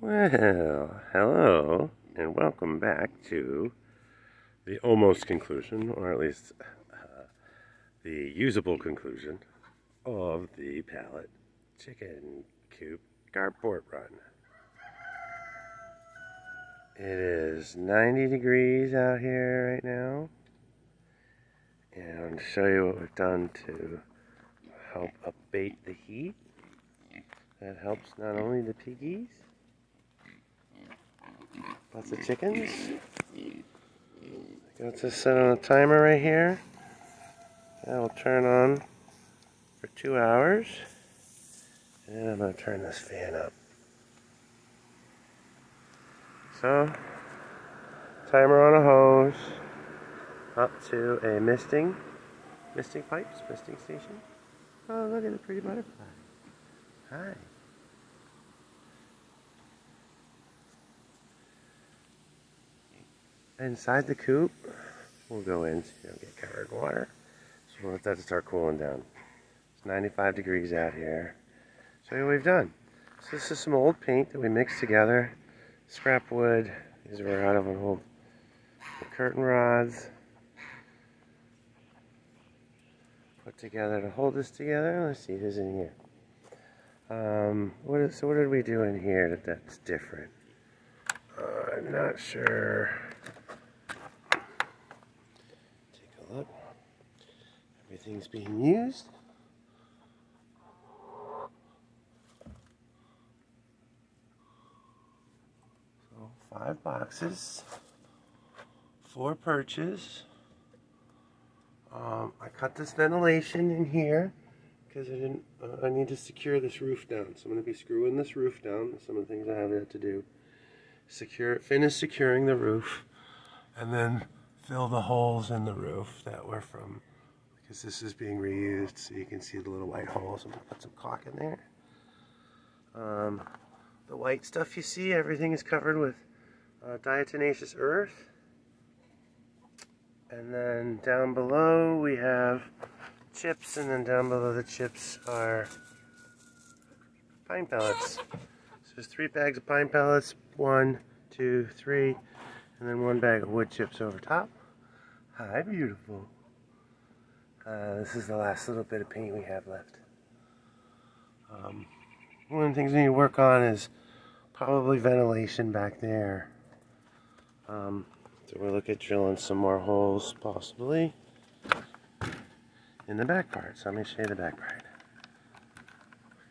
Well, hello, and welcome back to the almost conclusion, or at least uh, the usable conclusion, of the pallet chicken coop carport run. It is 90 degrees out here right now, and to show you what we've done to help abate the heat. That helps not only the piggies, Lots of chickens. Got this set on a timer right here. That'll turn on for two hours. And I'm going to turn this fan up. So, timer on a hose up to a misting, misting pipes, misting station. Oh, look at the pretty butterfly. Hi. Inside the coop, we'll go in so you don't get covered in water. So we'll let that start cooling down. It's 95 degrees out here. So we've done. So this is some old paint that we mixed together. Scrap wood. These were out of an old curtain rods. Put together to hold this together. Let's see who's in here. Um, what is, so what did we do in here that that's different? Uh, I'm not sure. Everything's being used. So five boxes, four perches. Um, I cut this ventilation in here because I didn't. Uh, I need to secure this roof down. So I'm going to be screwing this roof down. Some of the things I have yet to do. Secure, finish securing the roof, and then fill the holes in the roof that were from because this is being reused so you can see the little white holes. I'm going to put some caulk in there. Um, the white stuff you see, everything is covered with uh, diatomaceous earth. And then down below we have chips, and then down below the chips are pine pellets. So there's three bags of pine pellets, one, two, three, and then one bag of wood chips over top. Hi, beautiful. Uh, this is the last little bit of paint we have left. Um, one of the things we need to work on is probably ventilation back there. Um, so we'll look at drilling some more holes, possibly, in the back part. So let me show you the back part.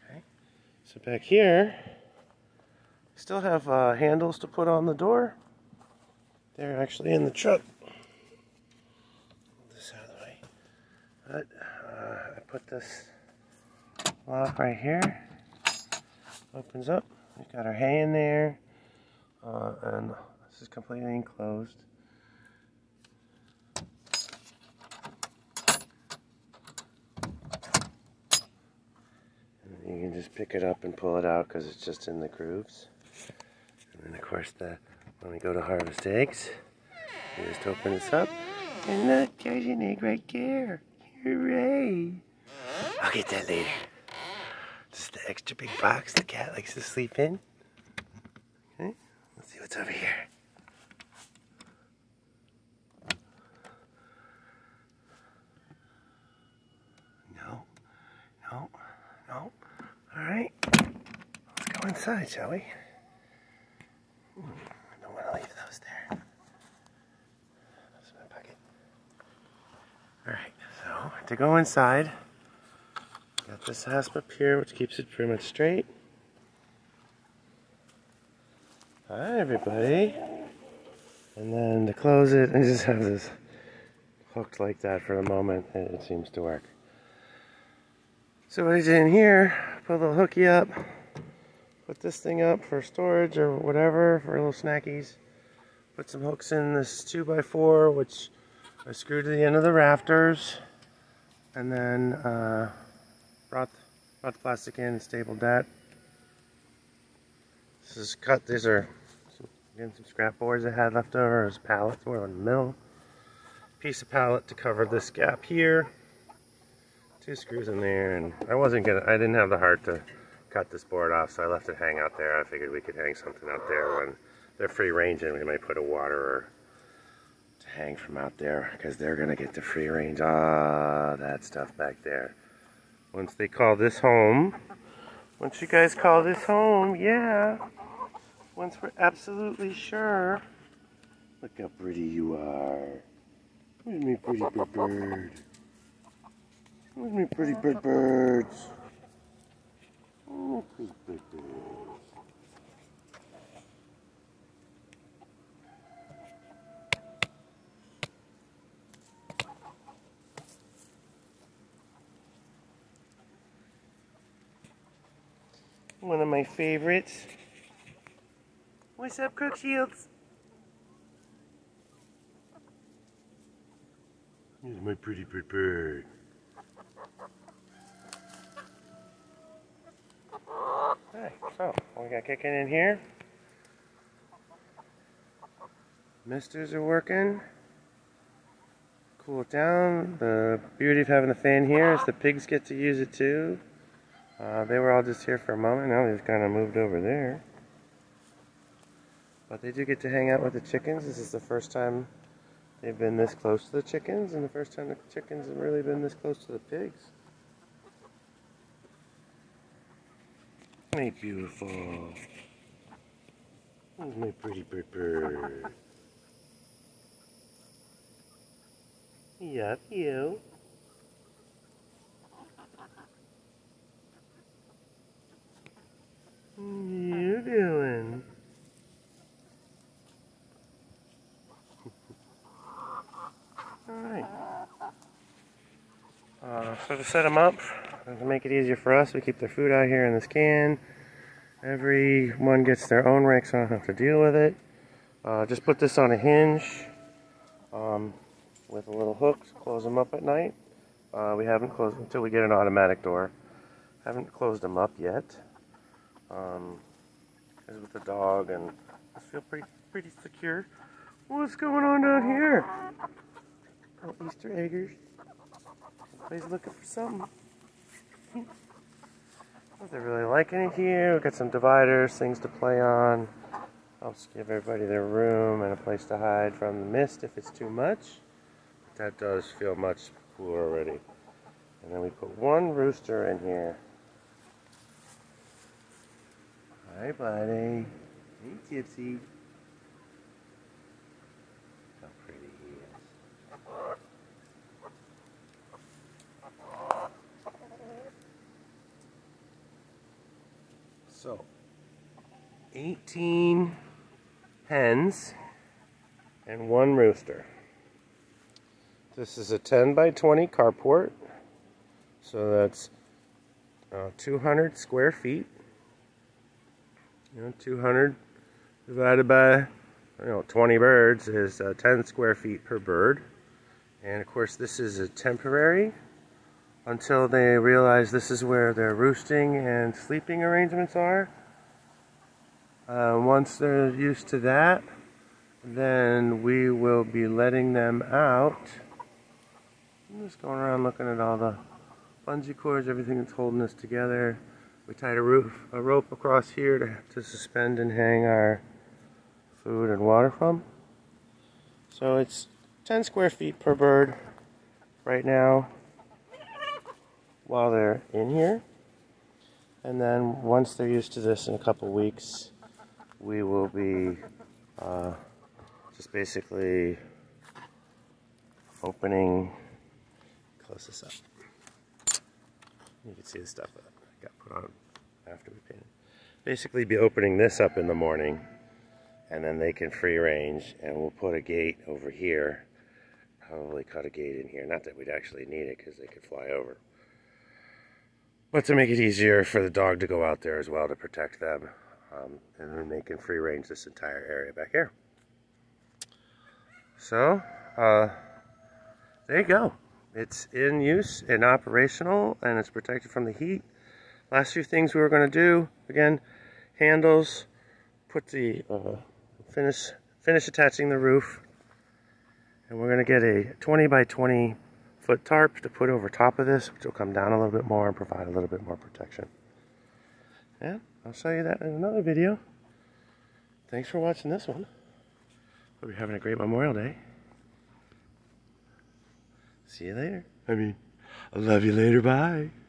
Okay. So back here, still have uh, handles to put on the door. They're actually in the truck. But uh, I put this lock right here. Opens up. We've got our hay in there. Uh, and this is completely enclosed. You can just pick it up and pull it out because it's just in the grooves. And then of course the when we go to harvest eggs, you just open this up and look, there's an egg right there. Hooray! I'll get that later. This is the extra big box the cat likes to sleep in. Okay, let's see what's over here. No, no, no. All right, let's go inside, shall we? I don't want to leave those there. That's my pocket. All right so to go inside. This hasp up here, which keeps it pretty much straight. Hi, everybody. And then to close it, I just have this hooked like that for the moment, and it seems to work. So what I did in here, put a little hooky up, put this thing up for storage or whatever, for little snackies. Put some hooks in this 2x4, which I screwed to the end of the rafters and then uh, brought, brought the plastic in and stapled that. This is cut, these are some, again some scrap boards I had left over as pallets, we're in the middle. Piece of pallet to cover this gap here. Two screws in there, and I wasn't gonna, I didn't have the heart to cut this board off, so I left it hang out there. I figured we could hang something out there when they're free range and we might put a waterer to hang from out there because they're going to get the free range. Ah, that stuff back there. Once they call this home, once you guys call this home, yeah, once we're absolutely sure. Look how pretty you are. Where's me pretty bird bird? Where's me pretty bird birds? Oh, pretty bird birds. One of my favorites. What's up, Cook Shields? Here's my pretty bird bird. Alright, so we got kicking in here. Misters are working. Cool it down. The beauty of having the fan here is the pigs get to use it too. Uh, they were all just here for a moment. Now they've kind of moved over there. But they do get to hang out with the chickens. This is the first time they've been this close to the chickens, and the first time the chickens have really been this close to the pigs. My beautiful. Where's my pretty bird bird? Yup, you. you doing? Alright. Uh, so to set them up, to make it easier for us, we keep their food out here in this can. Everyone gets their own rake so I don't have to deal with it. Uh, just put this on a hinge um, with a little hook to close them up at night. Uh, we haven't closed until we get an automatic door. Haven't closed them up yet. Um, with the dog and I feel pretty pretty secure. What's going on down here? Oh, Easter eggers. Everybody's looking for something. They're really liking it here. We've got some dividers, things to play on. Helps give everybody their room and a place to hide from the mist if it's too much. That does feel much cooler already. And then we put one rooster in here. Hi, buddy. Hey, Tipsy. How pretty he is. So, 18 hens and one rooster. This is a 10 by 20 carport. So that's uh, 200 square feet. You know, 200 divided by, you know, 20 birds is uh, 10 square feet per bird. And of course, this is a temporary until they realize this is where their roosting and sleeping arrangements are. Uh, once they're used to that, then we will be letting them out. I'm just going around looking at all the bungee cords, everything that's holding us together. We tied a, roof, a rope across here to, to suspend and hang our food and water from. So it's 10 square feet per bird right now while they're in here. And then once they're used to this in a couple weeks, we will be uh, just basically opening, close this up. You can see the stuff that got put on after we painted. Basically be opening this up in the morning and then they can free range and we'll put a gate over here. Probably cut a gate in here. Not that we'd actually need it because they could fly over. But to make it easier for the dog to go out there as well to protect them. Um, and then they can free range this entire area back here. So, uh, there you go. It's in use and operational and it's protected from the heat Last few things we were going to do, again, handles, put the, uh, finish, finish attaching the roof. And we're going to get a 20 by 20 foot tarp to put over top of this, which will come down a little bit more and provide a little bit more protection. And I'll show you that in another video. Thanks for watching this one. Hope you're having a great Memorial Day. See you later. I mean, I love you later. Bye.